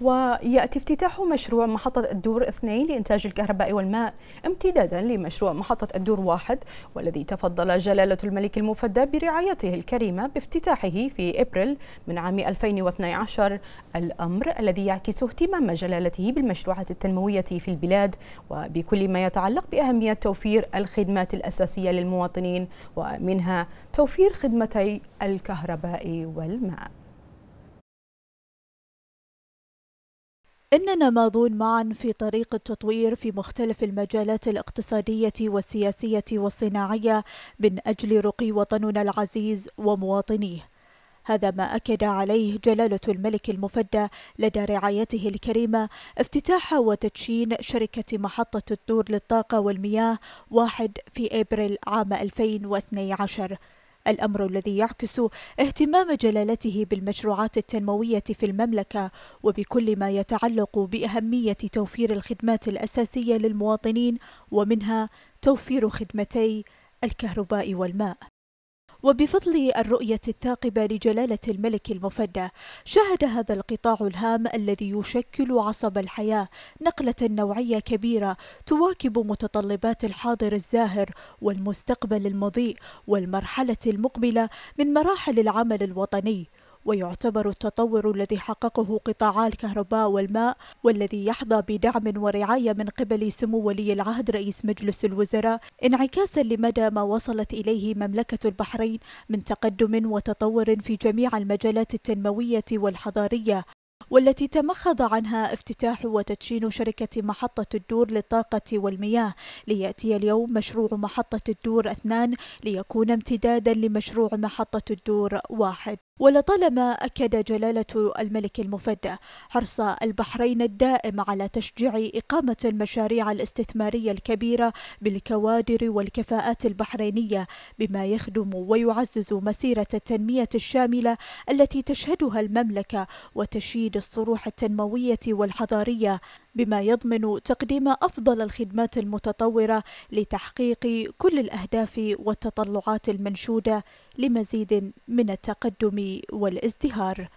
ويأتي افتتاح مشروع محطة الدور اثنين لإنتاج الكهرباء والماء امتدادا لمشروع محطة الدور واحد والذي تفضل جلالة الملك المفدى برعايته الكريمة بافتتاحه في إبريل من عام 2012 الأمر الذي يعكس اهتمام جلالته بالمشروعات التنموية في البلاد وبكل ما يتعلق بأهمية توفير الخدمات الأساسية للمواطنين ومنها توفير خدمتي الكهرباء والماء. إننا ماضون معا في طريق التطوير في مختلف المجالات الاقتصادية والسياسية والصناعية من أجل رقي وطننا العزيز ومواطنيه. هذا ما أكد عليه جلالة الملك المفدى لدى رعايته الكريمة افتتاح وتدشين شركة محطة الدور للطاقة والمياه واحد في أبريل عام 2012 الأمر الذي يعكس اهتمام جلالته بالمشروعات التنموية في المملكة وبكل ما يتعلق بأهمية توفير الخدمات الأساسية للمواطنين ومنها توفير خدمتي الكهرباء والماء. وبفضل الرؤية الثاقبة لجلالة الملك المفدى شهد هذا القطاع الهام الذي يشكل عصب الحياة نقلة نوعية كبيرة تواكب متطلبات الحاضر الزاهر والمستقبل المضيء والمرحلة المقبلة من مراحل العمل الوطني. ويعتبر التطور الذي حققه قطاعا الكهرباء والماء والذي يحظى بدعم ورعاية من قبل سمو ولي العهد رئيس مجلس الوزراء انعكاسا لمدى ما وصلت إليه مملكة البحرين من تقدم وتطور في جميع المجالات التنموية والحضارية والتي تمخض عنها افتتاح وتدشين شركة محطة الدور للطاقة والمياه. ليأتي اليوم مشروع محطة الدور اثنان ليكون امتدادا لمشروع محطة الدور واحد. ولطالما أكد جلالة الملك المفدى حرص البحرين الدائم على تشجيع إقامة المشاريع الاستثمارية الكبيرة بالكوادر والكفاءات البحرينية بما يخدم ويعزز مسيرة التنمية الشاملة التي تشهدها المملكة وتشييد الصروح التنموية والحضارية. بما يضمن تقديم أفضل الخدمات المتطورة لتحقيق كل الأهداف والتطلعات المنشودة لمزيد من التقدم والازدهار.